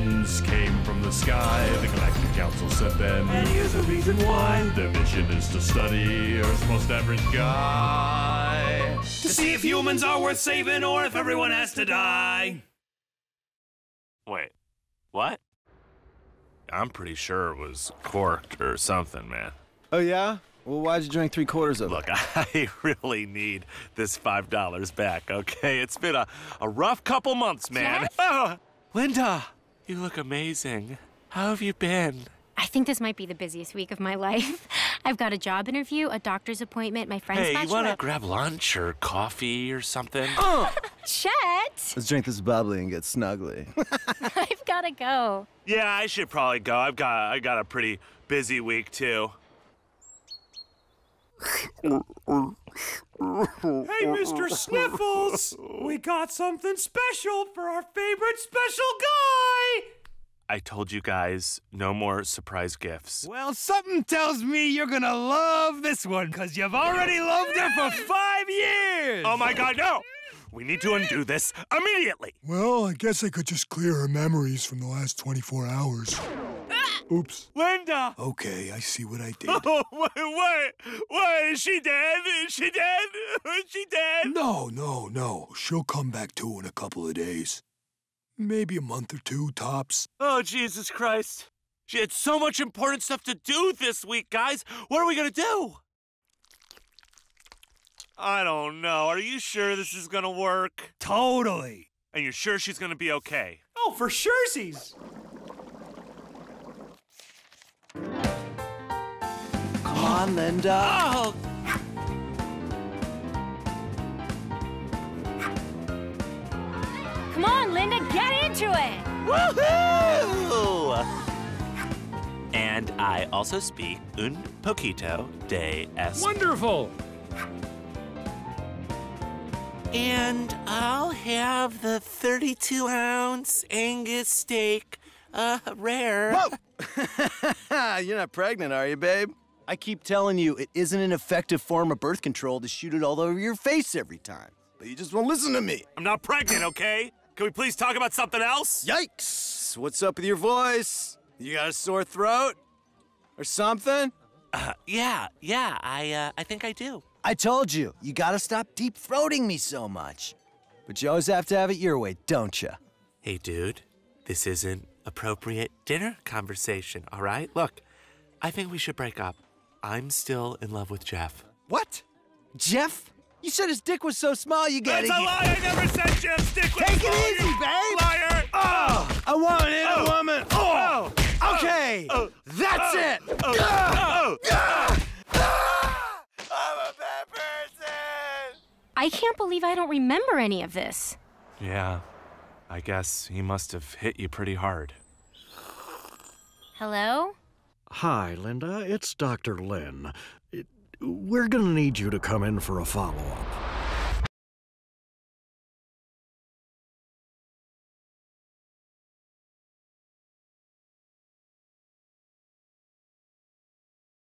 humans came from the sky. The Galactic Council sent them. And here's the reason why. Their mission is to study Earth's most average guy. To see if humans are worth saving or if everyone has to die. Wait, what? I'm pretty sure it was corked or something, man. Oh, yeah? Well, why'd you drink three quarters of Look, it? Look, I really need this $5 back, okay? It's been a, a rough couple months, man. Jeff? Oh, Linda, you look amazing. How have you been? I think this might be the busiest week of my life. I've got a job interview, a doctor's appointment, my friend's Hey, you want to grab lunch or coffee or something? Oh! Chet, Let's drink this bubbly and get snuggly. I've gotta go. yeah, I should probably go. I've got I got a pretty busy week too. Hey, Mr. Sniffles! We got something special for our favorite special guy! I told you guys no more surprise gifts. Well, something tells me you're gonna love this one, because you've already loved her for five years! Oh my god, no! We need to undo this immediately. Well, I guess I could just clear her memories from the last 24 hours. Oops. Linda! Okay, I see what I did. Oh, wait, wait, wait, is she dead? Is she dead? Is she dead? No, no, no. She'll come back too in a couple of days. Maybe a month or two, tops. Oh, Jesus Christ. She had so much important stuff to do this week, guys. What are we gonna do? I don't know. Are you sure this is gonna work? Totally! And you're sure she's gonna be okay? Oh, for surezies! Come on, Linda. Oh! Into it! Woohoo! And I also speak un poquito de es. Wonderful! And I'll have the 32 ounce Angus steak, uh, rare. Whoa! You're not pregnant, are you, babe? I keep telling you, it isn't an effective form of birth control to shoot it all over your face every time. But you just won't listen to me. I'm not pregnant, okay? Can we please talk about something else? Yikes! What's up with your voice? You got a sore throat? Or something? Uh, yeah, yeah, I, uh, I think I do. I told you, you gotta stop deep throating me so much. But you always have to have it your way, don't you? Hey, dude, this isn't appropriate dinner conversation, all right? Look, I think we should break up. I'm still in love with Jeff. What? Jeff? You said his dick was so small you got it. That's a lie! I never said Jeff dick was small. Take it easy, you babe. Liar! Oh, I want it, a Oh. woman. Oh! Oh, oh. okay. Oh. oh. That's oh. it. Oh! Oh! I'm a bad person. I can't believe I don't remember any of this. Yeah, I guess he must have hit you pretty hard. Hello? Hi, Linda. It's Dr. Lin. We're gonna need you to come in for a follow-up.